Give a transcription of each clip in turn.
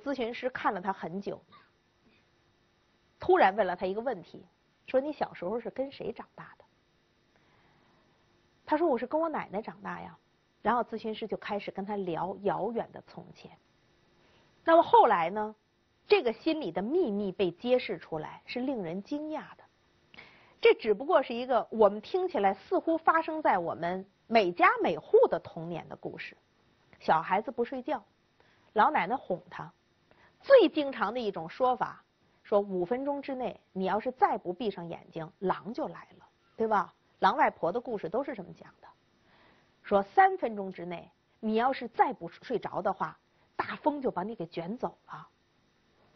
咨询师看了他很久，突然问了他一个问题，说：“你小时候是跟谁长大的？”他说：“我是跟我奶奶长大呀。”然后咨询师就开始跟他聊遥远的从前。那么后来呢？这个心里的秘密被揭示出来，是令人惊讶的。这只不过是一个我们听起来似乎发生在我们每家每户的童年的故事。小孩子不睡觉，老奶奶哄他。最经常的一种说法，说五分钟之内，你要是再不闭上眼睛，狼就来了，对吧？狼外婆的故事都是这么讲的。说三分钟之内，你要是再不睡着的话，大风就把你给卷走了。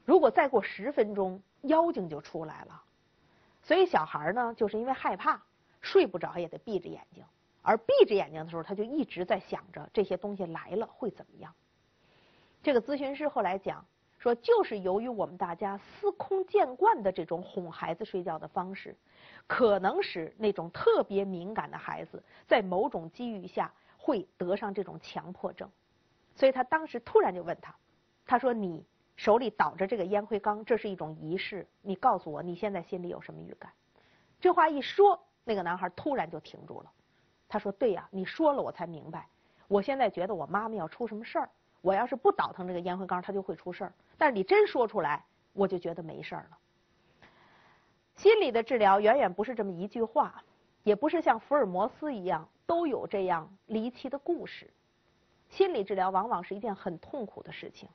如果再过十分钟，妖精就出来了。所以小孩呢，就是因为害怕，睡不着也得闭着眼睛。而闭着眼睛的时候，他就一直在想着这些东西来了会怎么样。这个咨询师后来讲说，就是由于我们大家司空见惯的这种哄孩子睡觉的方式，可能使那种特别敏感的孩子在某种机遇下会得上这种强迫症。所以他当时突然就问他，他说：“你手里倒着这个烟灰缸，这是一种仪式。你告诉我，你现在心里有什么预感？”这话一说，那个男孩突然就停住了。他说：“对呀，你说了我才明白。我现在觉得我妈妈要出什么事儿，我要是不倒腾这个烟灰缸，它就会出事儿。但是你真说出来，我就觉得没事儿了。”心理的治疗远远不是这么一句话，也不是像福尔摩斯一样都有这样离奇的故事。心理治疗往往是一件很痛苦的事情，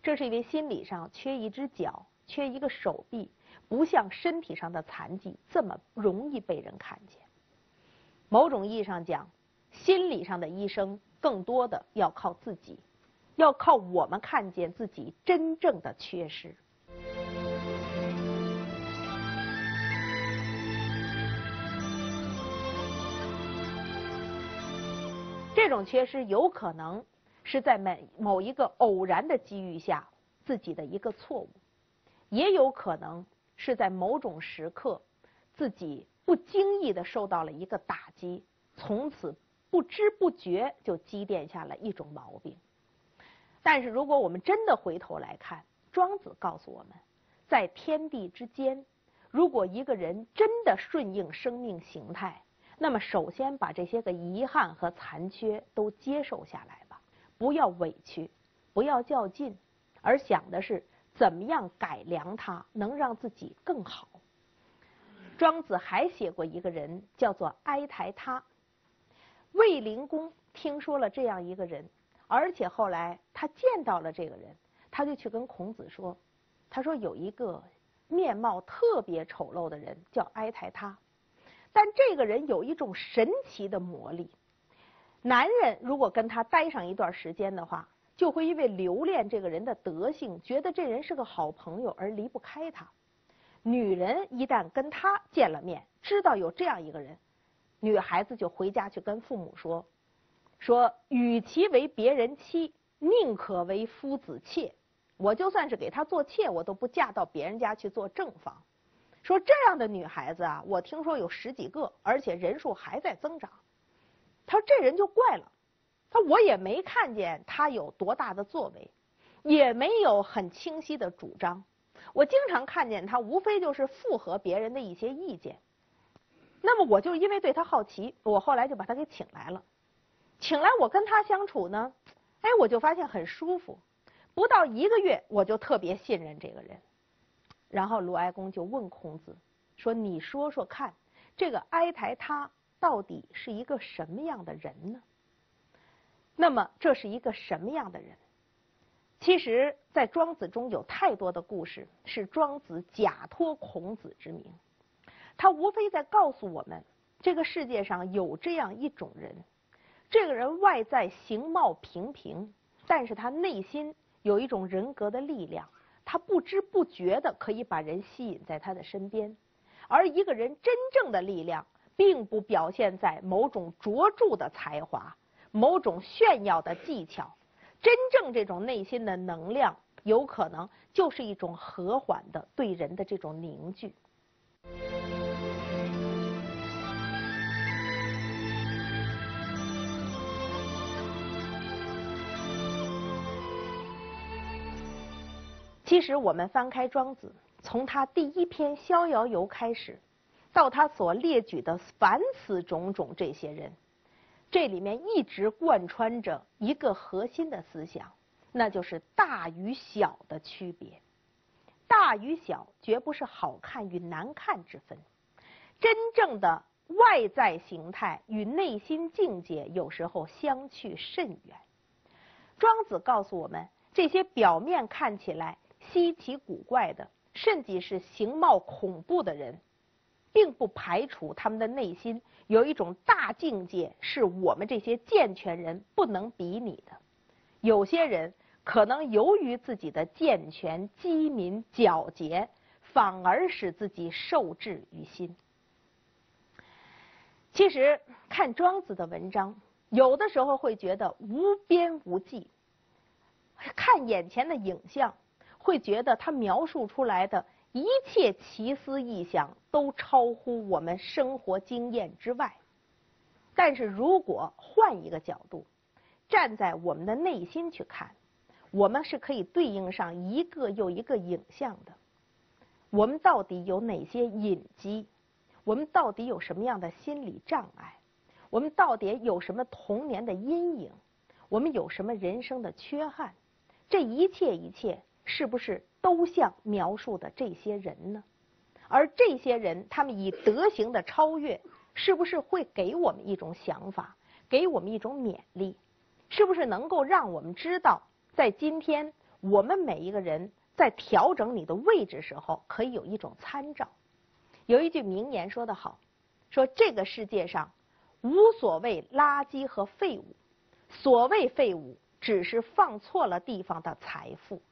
这是因为心理上缺一只脚，缺一个手臂，不像身体上的残疾这么容易被人看见。某种意义上讲，心理上的医生更多的要靠自己，要靠我们看见自己真正的缺失。这种缺失有可能是在每某一个偶然的机遇下自己的一个错误，也有可能是在某种时刻自己不经意的受到了一个打击，从此不知不觉就积淀下了一种毛病。但是如果我们真的回头来看，庄子告诉我们，在天地之间，如果一个人真的顺应生命形态。那么，首先把这些个遗憾和残缺都接受下来吧，不要委屈，不要较劲，而想的是怎么样改良它，能让自己更好。庄子还写过一个人，叫做哀台他。卫灵公听说了这样一个人，而且后来他见到了这个人，他就去跟孔子说：“他说有一个面貌特别丑陋的人，叫哀台他。”但这个人有一种神奇的魔力，男人如果跟他待上一段时间的话，就会因为留恋这个人的德性，觉得这人是个好朋友而离不开他。女人一旦跟他见了面，知道有这样一个人，女孩子就回家去跟父母说：“说与其为别人妻，宁可为夫子妾。我就算是给他做妾，我都不嫁到别人家去做正房。”说这样的女孩子啊，我听说有十几个，而且人数还在增长。他说这人就怪了，他我也没看见他有多大的作为，也没有很清晰的主张。我经常看见他，无非就是附和别人的一些意见。那么我就因为对他好奇，我后来就把他给请来了。请来我跟他相处呢，哎，我就发现很舒服。不到一个月，我就特别信任这个人。然后鲁哀公就问孔子说：“你说说看，这个哀台他到底是一个什么样的人呢？那么这是一个什么样的人？其实，在庄子中有太多的故事是庄子假托孔子之名，他无非在告诉我们，这个世界上有这样一种人，这个人外在形貌平平，但是他内心有一种人格的力量。”他不知不觉的可以把人吸引在他的身边，而一个人真正的力量，并不表现在某种卓著的才华、某种炫耀的技巧，真正这种内心的能量，有可能就是一种和缓的对人的这种凝聚。其实我们翻开庄子，从他第一篇《逍遥游》开始，到他所列举的凡此种种这些人，这里面一直贯穿着一个核心的思想，那就是大与小的区别。大与小绝不是好看与难看之分，真正的外在形态与内心境界有时候相去甚远。庄子告诉我们，这些表面看起来稀奇古怪的，甚至是形貌恐怖的人，并不排除他们的内心有一种大境界，是我们这些健全人不能比拟的。有些人可能由于自己的健全、机敏、皎洁，反而使自己受制于心。其实看庄子的文章。有的时候会觉得无边无际，看眼前的影像，会觉得他描述出来的一切奇思异想都超乎我们生活经验之外。但是如果换一个角度，站在我们的内心去看，我们是可以对应上一个又一个影像的。我们到底有哪些隐疾？我们到底有什么样的心理障碍？我们到底有什么童年的阴影？我们有什么人生的缺憾？这一切一切，是不是都像描述的这些人呢？而这些人，他们以德行的超越，是不是会给我们一种想法，给我们一种勉励？是不是能够让我们知道，在今天我们每一个人在调整你的位置时候，可以有一种参照？有一句名言说得好，说这个世界上。无所谓垃圾和废物，所谓废物，只是放错了地方的财富。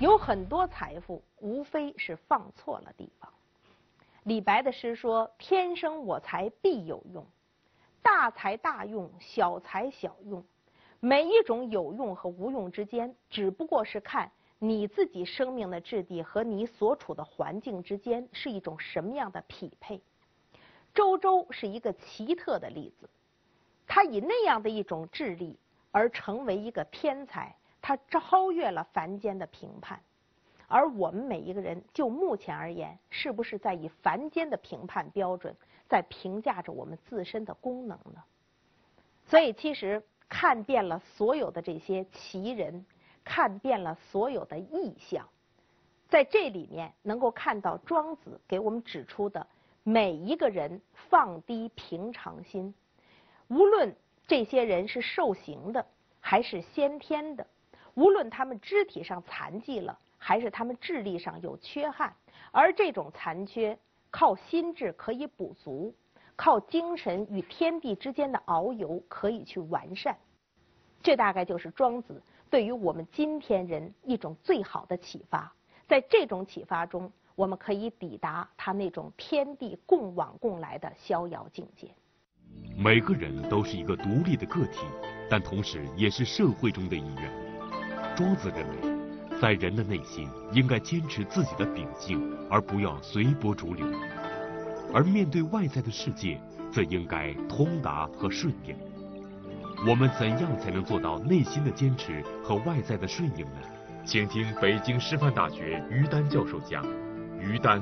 有很多财富，无非是放错了地方。李白的诗说：“天生我材必有用，大材大用，小材小用。每一种有用和无用之间，只不过是看。”你自己生命的质地和你所处的环境之间是一种什么样的匹配？周周是一个奇特的例子，他以那样的一种智力而成为一个天才，他超越了凡间的评判。而我们每一个人，就目前而言，是不是在以凡间的评判标准在评价着我们自身的功能呢？所以，其实看遍了所有的这些奇人。看遍了所有的异象，在这里面能够看到庄子给我们指出的每一个人放低平常心，无论这些人是受刑的还是先天的，无论他们肢体上残疾了还是他们智力上有缺憾，而这种残缺靠心智可以补足，靠精神与天地之间的遨游可以去完善，这大概就是庄子。对于我们今天人一种最好的启发，在这种启发中，我们可以抵达他那种天地共往共来的逍遥境界。每个人都是一个独立的个体，但同时也是社会中的一员。庄子认为，在人的内心应该坚持自己的秉性，而不要随波逐流；而面对外在的世界，则应该通达和顺应。我们怎样才能做到内心的坚持和外在的顺应呢？请听北京师范大学于丹教授讲，于丹。